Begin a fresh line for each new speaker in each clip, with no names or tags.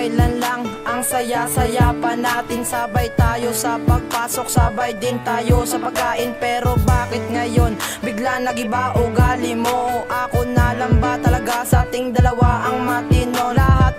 kailan lang Ang saya-saya pa natin? Sabay tayo sa pagpasok Sabay din tayo sa pagkain. Pero bakit ngayon Bigla nagiba ugali mo? Ako na lang ba talaga sa ating dalawa ang matino? Lahat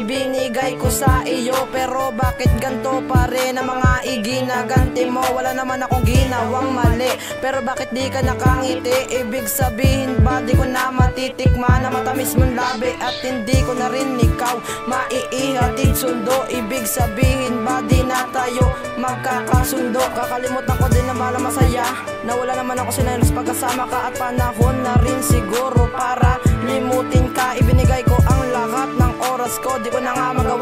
Ibinigay ko sa iyo Pero bakit ganto pa rin Ang mga iginaganti mo? Wala naman akong ginawang mali. Pero bakit di ka nakangiti? Ibig sabihin ba di ko na matitikman Na matamis mong labi At hindi ko na rin ikaw Maiihatid sundo? Ibig sabihin ba di na tayo magkakasundo? Kakalimutan ko din na bala masaya. Na wala naman ako sinelos pagkasama ka At panahon na rin siguro para limutin ka. Ibinigay ko Di ko na nga magawang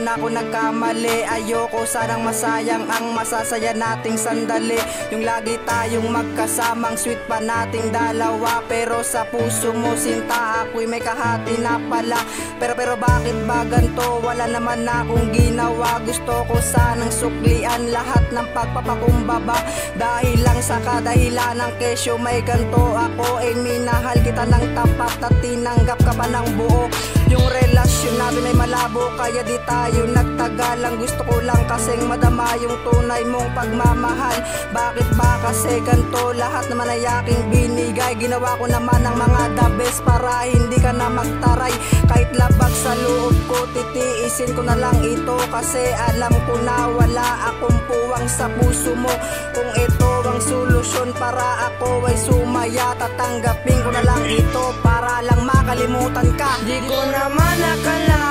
naman ako nagkamali. Ayoko sanang masayang ang masasaya nating sandali. Yung lagi tayong magkasamang sweet pa nating dalawa. Pero sa puso mo sinta ako'y may kahati na pala. Pero pero bakit ba ganito? Wala naman akong ginawa. Gusto ko sanang suklian lahat ng pagpapakumbaba. Dahil lang sa kadahilan ng kesyo may ganto Ako. Ay minahal kita ng tapat at tinanggap ka pa ng buo Yung relasyon natin ay malabo kaya di tayo nagtagal Ang gusto ko lang kasing madama yung tunay mong pagmamahal. Bakit ba kasi ganto lahat naman ay aking binigay. Ginawa ko naman ang mga the best para hindi ka na magtaray. Kahit labag sa loob ko titiisin ko na lang ito. Kasi alam ko na wala akong puwang sa puso mo. Kung ito ang solusyon para ako ay sumaya. Tatanggapin ko na lang ito para lang makalimutan ka. Di ko naman nakalain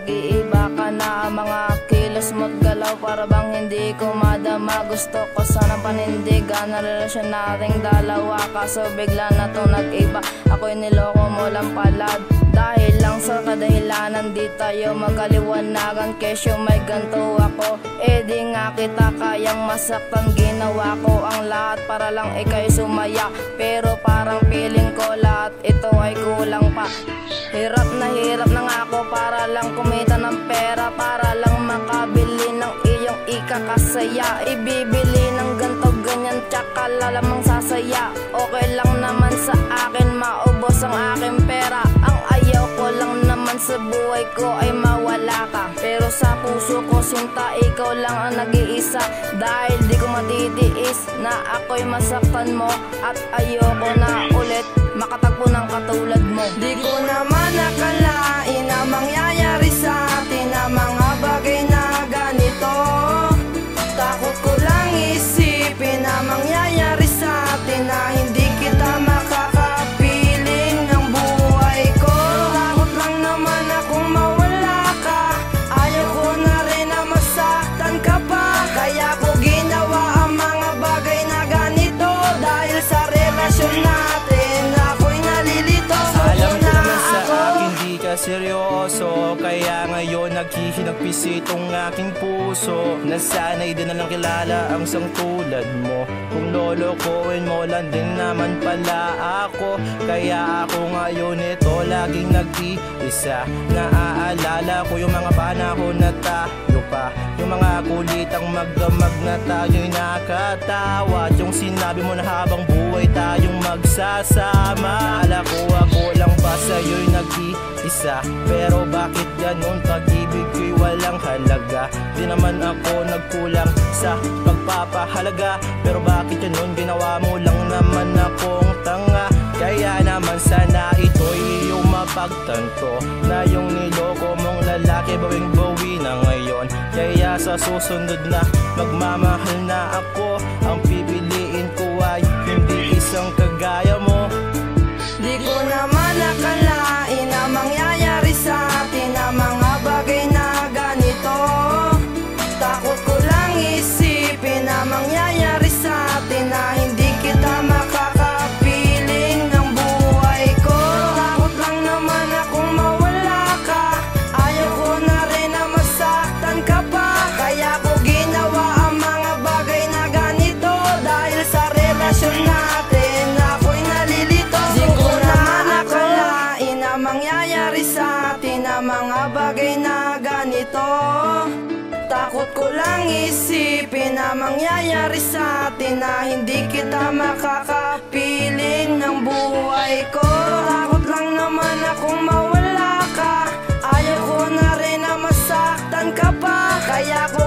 nag-iiba ka na mga kilos mo't galaw Para bang hindi ko madama. Gusto ko sanang panindigan Ang relasyon nating dalawa. Kaso bigla na to nag-iba. Ako'y niloko mo lang palad Dahil lang sa kadahilanan Di tayo magkaliwanagan Kesyo may ganto ako. Eh di nga kita kayang masaktan. Ginawa ko ang lahat para lang ikay sumaya. Pero parang feeling ko lahat ito ay kulang pa. Hirap na hirap na nga ako para lang kumita ng pera. Para lang makabili ng iyong ikakasaya. Ibibili ng ganto ganyan tsaka lalamang sasaya. Okay lang naman sa akin maubos ang aking sa buhay ko ay mawala ka. Pero sa puso ko sinta ikaw lang ang nag-iisa. Dahil di ko matitiis na ako'y masaktan mo. At ayoko na ulit makatagpo ng katulad mo.
Di ko naman nakalain
seryoso. Kaya ngayon naghihinagpis itong aking puso. Nasanay din na lang kilala ang sang mo. Kung lolokohin mo lang din naman pala ako. Kaya ako ngayon ito laging nag-iisa. Naaalala ko yung mga panahon na tayo pa. Yung mga kulitang magdamag na tayo'y nakatawa. At yung sinabi mo na habang buhay tayong magsasama. Akala ko ako lang ba sa'yo'y nag-iisa Pero bakit ganun? Pag-ibig ko'y walang halaga.
Di naman ako nagkulang sa pagpapahalaga. Pero bakit yun nun ginawa mo lang naman akong tanga. Kaya naman sana ito'y iyong mapagtanto Na yung niloko mong lalaki bawing bawi na ngayon. Kaya sa susunod na magmamahal na ako Ang pipiliin ko ay hindi isang
na ganito? Takot ko lang isipin na mangyayari sa atin na hindi kita makakapiling ng buhay ko. Takot lang naman akong mawala ka. Ayaw ko na rin na masaktan ka pa. Kaya ko